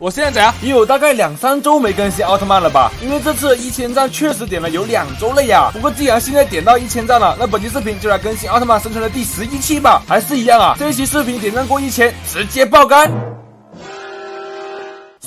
我现在怎样？也有大概两三周没更新奥特曼了吧？因为这次一千赞确实点了有两周了呀。不过既然现在点到一千赞了，那本期视频就来更新奥特曼生存的第十一期吧。还是一样啊，这一期视频点赞过一千，直接爆肝。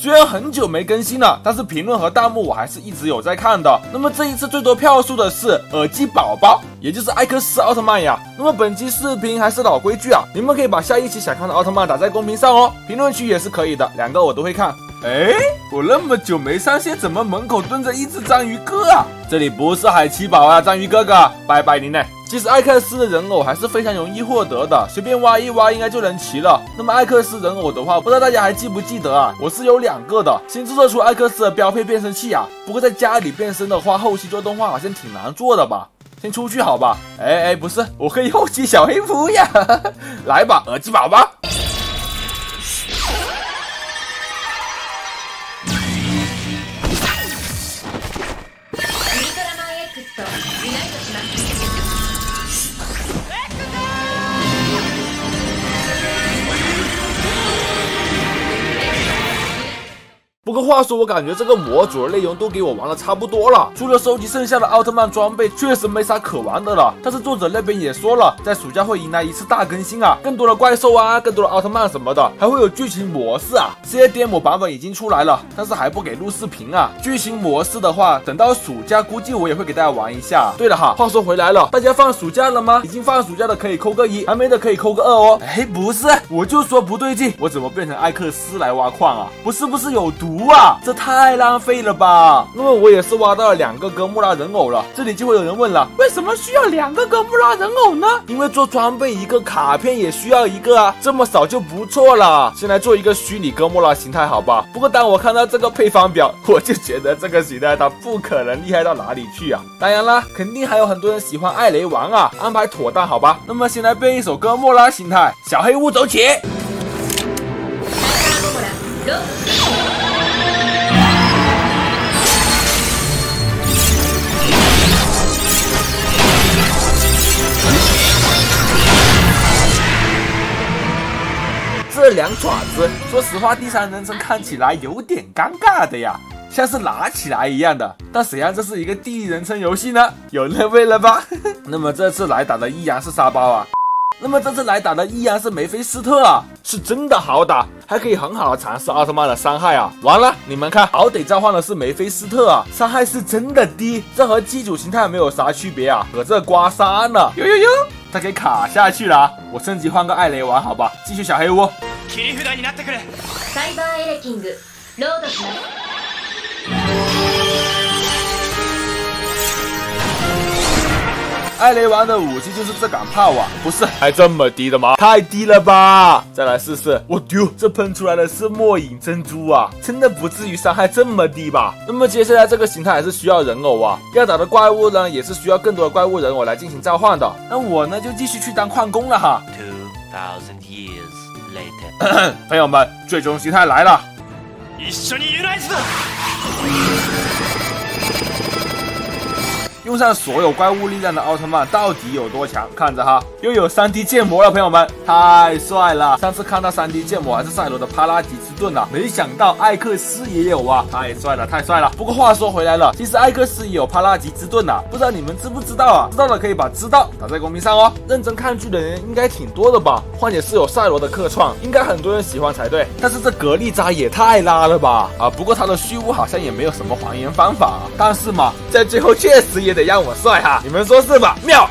虽然很久没更新了，但是评论和弹幕我还是一直有在看的。那么这一次最多票数的是耳机宝宝，也就是艾克斯奥特曼呀。那么本期视频还是老规矩啊，你们可以把下一期想看的奥特曼打在公屏上哦，评论区也是可以的，两个我都会看。哎，我那么久没上线，怎么门口蹲着一只章鱼哥啊？这里不是海奇堡啊，章鱼哥哥，拜拜您嘞。其实艾克斯的人偶还是非常容易获得的，随便挖一挖应该就能齐了。那么艾克斯人偶的话，不知道大家还记不记得啊？我是有两个的，先制作出艾克斯的标配变身器啊。不过在家里变身的话，后期做动画好像挺难做的吧？先出去好吧？哎哎，不是，我可以后期小黑夫呀！来吧，耳机宝宝。话说，我感觉这个模组的内容都给我玩的差不多了，除了收集剩下的奥特曼装备，确实没啥可玩的了。但是作者那边也说了，在暑假会迎来一次大更新啊，更多的怪兽啊，更多的奥特曼什么的，还会有剧情模式啊。这些 demo 版本已经出来了，但是还不给录视频啊。剧情模式的话，等到暑假估计我也会给大家玩一下。对了哈，话说回来了，大家放暑假了吗？已经放暑假的可以扣个一，还没的可以扣个二哦。哎，不是，我就说不对劲，我怎么变成艾克斯来挖矿啊？不是不是有毒？这太浪费了吧！那么我也是挖到了两个哥莫拉人偶了，这里就会有人问了，为什么需要两个哥莫拉人偶呢？因为做装备一个卡片也需要一个啊，这么少就不错了。先来做一个虚拟哥莫拉形态，好吧？不过当我看到这个配方表，我就觉得这个形态它不可能厉害到哪里去啊！当然啦，肯定还有很多人喜欢艾雷王啊，安排妥当好吧？那么先来变一首哥莫拉形态，小黑屋走起。这两爪子，说实话，第三人称看起来有点尴尬的呀，像是拿起来一样的。但谁让这是一个第一人称游戏呢？有那味了吧？那么这次来打的依然是沙包啊。那么这次来打的依然是梅菲斯特啊，是真的好打，还可以很好的尝试奥特曼的伤害啊。完了，你们看，好得召唤的是梅菲斯特啊，伤害是真的低，这和基础形态没有啥区别啊，和这刮痧呢。呦呦呦，他给卡下去了，我升级换个艾雷王好吧，继续小黑屋。切り札になってくれサイバーエレキングロードします艾雷王的武器就是这杆炮啊，不是还这么低的吗？太低了吧！再来试试，我丢，这喷出来的是末影珍珠啊，真的不至于伤害这么低吧？那么接下来这个形态还是需要人偶啊，要打的怪物呢，也是需要更多的怪物人偶来进行召唤的。那我呢，就继续去当矿工了哈。Two thousand years later，朋友们，最终形态来了。一緒にユナイズ用上所有怪物力量的奥特曼到底有多强？看着哈，又有 3D 建模了，朋友们，太帅了！上次看到 3D 建模还是赛罗的帕拉吉 盾呢，没想到艾克斯也有啊，太帅了，太帅了！不过话说回来了，其实艾克斯也有帕拉吉之盾呐，不知道你们知不知道啊？知道的可以把知道打在公屏上哦。认真看剧的人应该挺多的吧？况且是有赛罗的客串，应该很多人喜欢才对。但是这格力扎也太拉了吧！啊，不过他的虚无好像也没有什么还原方法，但是嘛，在最后确实也。得让我帅哈，你们说是吧？妙。